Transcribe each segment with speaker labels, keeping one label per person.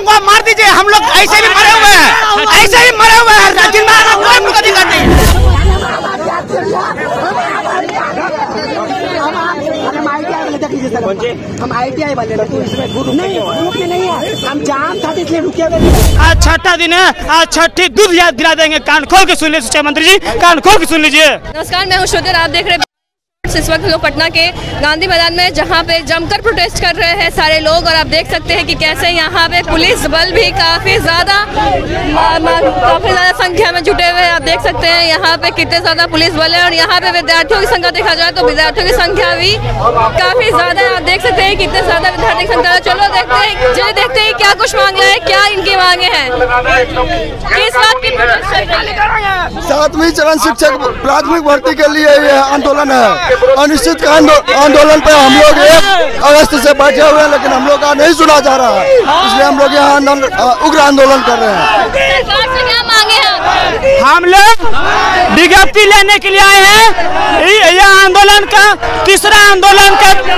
Speaker 1: लोग को मार दीजिए। हम लोग ऐसे भी मरे हुए हैं। ऐसे ही मरे हुए हैं। जिनमें आना कोई हम लोग का अधिकार नहीं है।
Speaker 2: हम आई टी आई वाले तो नहीं रुके नहीं है। हम जाम था तो इसलिए रुके
Speaker 1: आज छठा दिन है। आज छठी दूध याद दिला देंगे। कान खोल के सुन लीजिए शिक्षा मंत्री जी। कान खोल के सुन लीजिए।
Speaker 3: नमस्कार मैं हूँ श्रुति आप देख रहे हैं इस वक्त हम लोग पटना के गांधी मैदान में, जहाँ पे जमकर प्रोटेस्ट कर रहे हैं सारे लोग, और आप देख सकते हैं कि कैसे यहाँ पे पुलिस बल भी काफ़ी ज़्यादा काफ़ी ज़्यादा संख्या में जुटे हुए हैं। आप देख सकते हैं यहाँ पे कितने ज़्यादा पुलिस बल है, और यहाँ पे विद्यार्थियों की संख्या देखा जाए तो विद्यार्थियों की संख्या भी काफ़ी ज़्यादा है। आप देख सकते हैं कितने ज़्यादा विद्यार्थी की संख्या चलो देखते हैं, चलिए देखते हैं क्या कुछ मांग रहे हैं, क्या इनकी मांगे हैं। किस बात की है?
Speaker 4: सातवीं चरण शिक्षक प्राथमिक भर्ती के लिए ये आंदोलन है। अनिश्चित का आंदोलन पर हम लोग एक अगस्त से बैठे हुए हैं लेकिन हम लोग का नहीं सुना जा रहा है। इसलिए हम लोग यहाँ आंदोलन- उग्र आंदोलन कर रहे हैं।
Speaker 3: हैं?
Speaker 1: हम लोग विज्ञप्ति लेने के लिए आए हैं। यह आंदोलन का तीसरा आंदोलन का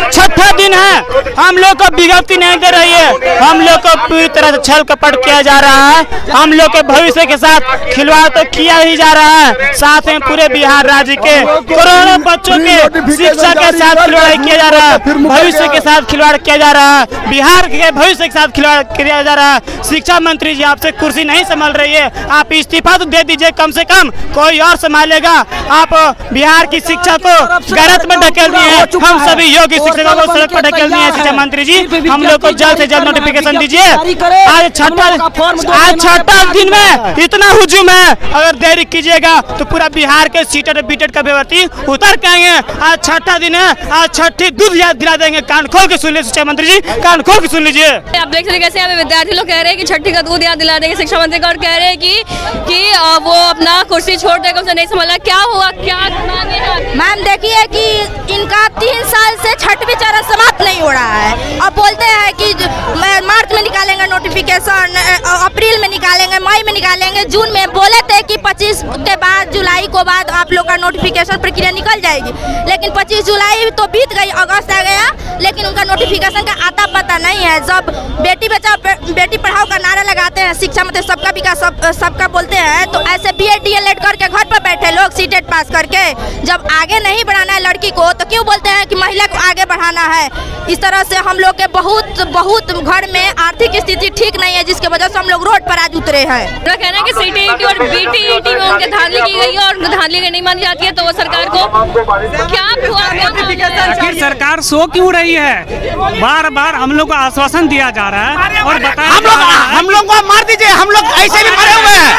Speaker 1: हम लोग को विज्ञप्ति नहीं दे रही है। हम लोग को पूरी तरह से छल कपट किया जा रहा है। हम लोग के भविष्य के साथ खिलवाड़ तो किया ही जा रहा है। साथ में पूरे बिहार राज्य के करोड़ों बच्चों के शिक्षा के साथ खिलवाड़ किया जा रहा है। भविष्य के साथ खिलवाड़ किया जा रहा है। बिहार के भविष्य के साथ खिलवाड़ किया जा रहा है। शिक्षा मंत्री जी आपसे कुर्सी नहीं संभाल रही है। आप इस्तीफा तो दे दीजिए कम से कम। कोई और संभालेगा। आप बिहार की शिक्षा को गलत में ढकेल दिए हम सभी योग्य शिक्षकों को सड़क पर ढकेल दिए हैं शिक्षा मंत्री जी हम लोग को जल्द से जल्द नोटिफिकेशन दीजिए। आज छठा आज छठा दिन में इतना हुजूम है। अगर देरी कीजिएगा तो पूरा बिहार के सीटेट बीटेट का व्यवस्थी उतर के आएँगे। आज छठा दिन है। आज छठी दूध याद दिला देंगे। कान खोल के सुन लीजिए शिक्षा मंत्री जी। कान खोल के सुन लीजिए।
Speaker 3: आप देख सकते कैसे यहाँ विद्यार्थी लोग कह रहे हैं कि छठी का दूध याद दिला देंगे शिक्षा मंत्री का और कह रहे हैं कि कि वो अपना कुर्सी छोड़ देगा उसे नहीं संभाला। क्या हुआ? क्या हैं?
Speaker 5: मैम देखिए कि इनका तीन साल से छठवीं चरण समाप्त नहीं हो रहा। है। अब बोलते हैं कि मार्च में निकालेंगे नोटिफिकेशन अप्रैल में निकालेंगे, मई में निकालेंगे, जून में। बोले थे कि 25 के बाद, जुलाई को बाद आप लोग का नोटिफिकेशन प्रक्रिया निकल जाएगी। लेकिन 25 जुलाई तो बीत गई, अगस्त आ गया। नोटिफिकेशन का आता पता नहीं है। जब बेटी बचाओ बे- बेटी पढ़ाओ का नारा लगाते हैं शिक्षा मतलब सबका विकास सब सबका बोलते हैं तो ऐसे B Ed D El Ed करके घर पर बैठे लोग सी टेट पास करके जब आगे नहीं बढ़ाना है लड़की को तो क्यों बोलते हैं कि महिला को आगे बढ़ाना है? इस तरह से हम लोग के बहुत बहुत घर में आर्थिक स्थिति ठीक नहीं है जिसके वजह से हम लोग रोड पर आज उतरे हैं।
Speaker 3: कहना है कि सीटीईटी और बीटीईटी में उनके धांधली की गई है और धांधली नहीं मानी जाती है तो वो सरकार को क्या
Speaker 6: सरकार सो क्यों रही है? बार बार हम लोग को आश्वासन दिया जा रहा है और बताया
Speaker 1: हम लोग हम लोग को मार दीजिए हम लोग ऐसे भी मरे हुए हैं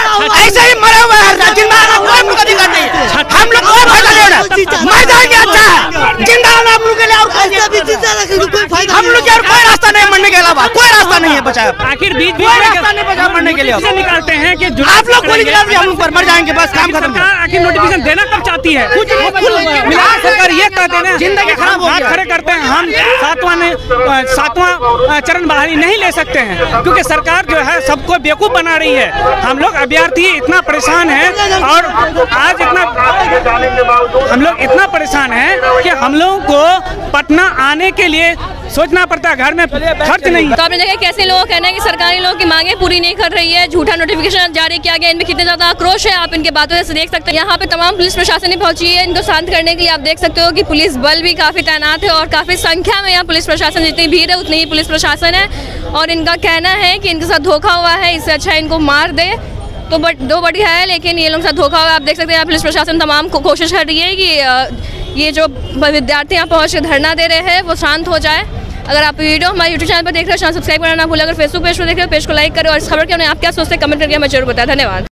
Speaker 1: ऐसे ही मरे हुए हैं जिनमें आना कोई हम लोग का अधिकार नहीं है। हम लोग कोई फ़ायदा नहीं हो। मर जाएँगे अच्छा है। ज़िंदा होना हम लोग के लिए और कोई हम लोग के और कोई रास्ता नहीं मरने के अलावा। कोई रास्ता नहीं है बचा
Speaker 6: आखिर बीच
Speaker 1: कोई रास्ता नहीं बचा मरने के लिए।
Speaker 6: निकालते हैं कि
Speaker 1: आप लोग गोली चला हम लोग पर मर जाएँगे बस काम खत्म
Speaker 6: आखिर नोटिफिकेशन देना कब चाहती है?
Speaker 1: कुछ कुछ
Speaker 6: सरकार ये कहते हैं
Speaker 1: ज़िंदगी खराब हो
Speaker 6: हाथ खड़े करते हैं हम सातवां सातवां चरण बहाली नहीं ले सकते हैं क्योंकि सरकार जो है सबको बेवकूफ़ बना रही है। हम लोग अभ्यर्थी इतना परेशान हैं और आज इतना हम लोग इतना परेशान हैं कि हम लोगों को पटना आने के लिए सोचना पड़ता है घर में खर्च नहीं।
Speaker 3: तो आपने देखा कैसे लोगों कहना है कि सरकारी लोगों की मांगे पूरी नहीं कर रही है झूठा नोटिफिकेशन जारी किया गया इनमें कितने ज़्यादा आक्रोश है आप इनके बातों से देख सकते हैं। यहाँ पे तमाम पुलिस प्रशासन ने पहुँची है इनको शांत करने के लिए आप देख सकते हो कि पुलिस बल भी काफ़ी तैनात है और काफ़ी संख्या में यहाँ पुलिस प्रशासन, जितनी भीड़ है, उतनी ही पुलिस प्रशासन है। और इनका कहना है कि इनके साथ धोखा हुआ है, इससे अच्छा इनको मार दे। तो बट, दो बढ़िया है, लेकिन ये लोग साथ धोखा हुआ आप देख सकते हैं, यहाँ पुलिस प्रशासन तमाम को, कोशिश कर रही है कि ये जो विद्यार्थी यहाँ पहुँच के धरना दे रहे हैं, वो शांत हो जाए। अगर आप वीडियो हमारे यूट्यूब चैनल पर देख रहे हैं सब्सक्राइब करना ना भूलें। अगर फेसबुक पेज पर देख रहे हो, पेज को लाइक करें और इस खबर के उन्हें आप क्या सोचते हैं, कमेंट करके हमें ज़रूर बताया धन्यवाद।